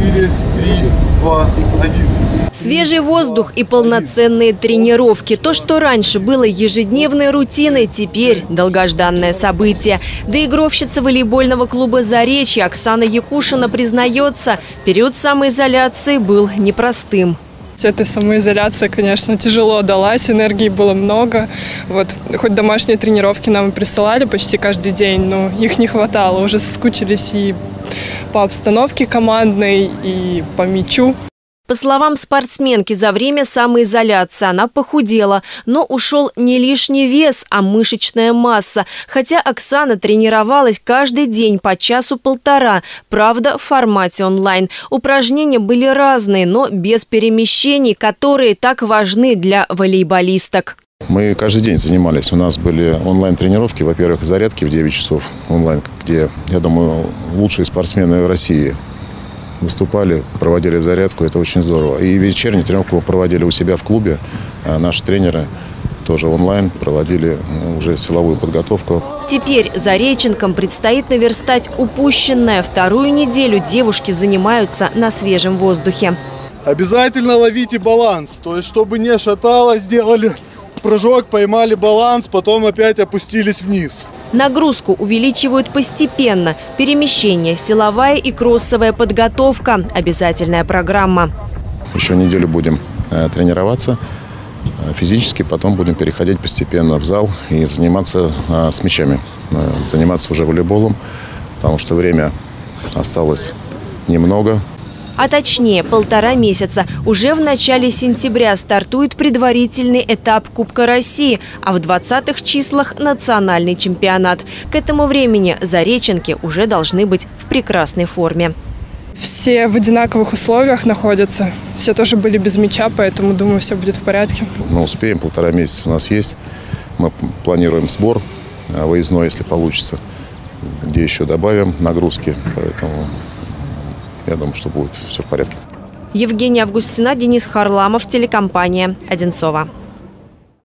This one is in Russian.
4, 3, 2, 1. Свежий воздух и полноценные тренировки. То, что раньше было ежедневной рутиной, теперь долгожданное событие. Доигровщица волейбольного клуба «Заречье» Оксана Якушина признается, период самоизоляции был непростым. Эта самоизоляция, конечно, тяжело далась, энергии было много. Вот, хоть домашние тренировки нам и присылали почти каждый день, но их не хватало. Уже соскучились и по обстановке командной, и по мячу. По словам спортсменки, за время самоизоляции она похудела, но ушел не лишний вес, а мышечная масса. Хотя Оксана тренировалась каждый день по часу-полтора, правда, в формате онлайн. Упражнения были разные, но без перемещений, которые так важны для волейболисток. Мы каждый день занимались. У нас были онлайн-тренировки. Во-первых, зарядки в 9 часов онлайн, где, я думаю, лучшие спортсмены в России выступали, проводили зарядку, это очень здорово. И вечернюю тренировку мы проводили у себя в клубе. А наши тренеры тоже онлайн проводили э, уже силовую подготовку. Теперь Зареченкам предстоит наверстать упущенное. Вторую неделю девушки занимаются на свежем воздухе. Обязательно ловите баланс. То есть, чтобы не шаталось, сделали прыжок, поймали баланс, потом опять опустились вниз. Нагрузку увеличивают постепенно. Перемещение, силовая и кроссовая подготовка – обязательная программа. Еще неделю будем э, тренироваться э, физически, потом будем переходить постепенно в зал и заниматься э, с мячами. Заниматься уже волейболом, потому что время осталось немного а точнее полтора месяца. Уже в начале сентября стартует предварительный этап Кубка России, а в 20-х числах национальный чемпионат. К этому времени зареченки уже должны быть в прекрасной форме. Все в одинаковых условиях находятся. Все тоже были без мяча, поэтому, думаю, все будет в порядке. Мы успеем, полтора месяца у нас есть. Мы планируем сбор а, выездной, если получится, где еще добавим нагрузки. Поэтому я думаю, что будет все в порядке. Евгения Августина, Денис Харламов, телекомпания «Одинцова».